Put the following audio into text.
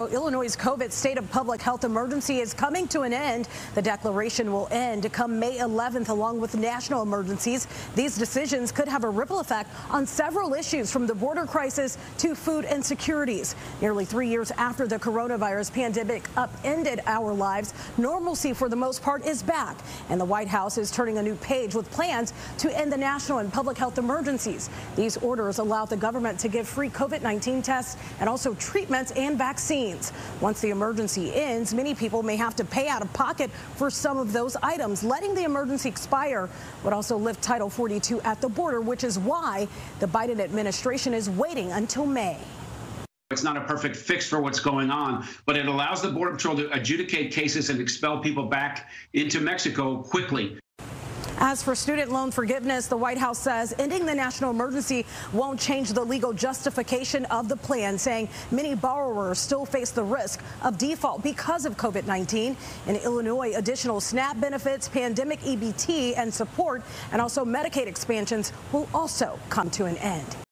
Illinois' COVID state of public health emergency is coming to an end. The declaration will end come May 11th, along with national emergencies. These decisions could have a ripple effect on several issues from the border crisis to food insecurities. Nearly three years after the coronavirus pandemic upended our lives, normalcy for the most part is back. And the White House is turning a new page with plans to end the national and public health emergencies. These orders allow the government to give free COVID-19 tests and also treatments and vaccines. Once the emergency ends, many people may have to pay out of pocket for some of those items. Letting the emergency expire would also lift Title 42 at the border, which is why the Biden administration is waiting until May. It's not a perfect fix for what's going on, but it allows the Border Patrol to adjudicate cases and expel people back into Mexico quickly. As for student loan forgiveness, the White House says ending the national emergency won't change the legal justification of the plan, saying many borrowers still face the risk of default because of COVID-19. In Illinois, additional SNAP benefits, pandemic EBT and support, and also Medicaid expansions will also come to an end.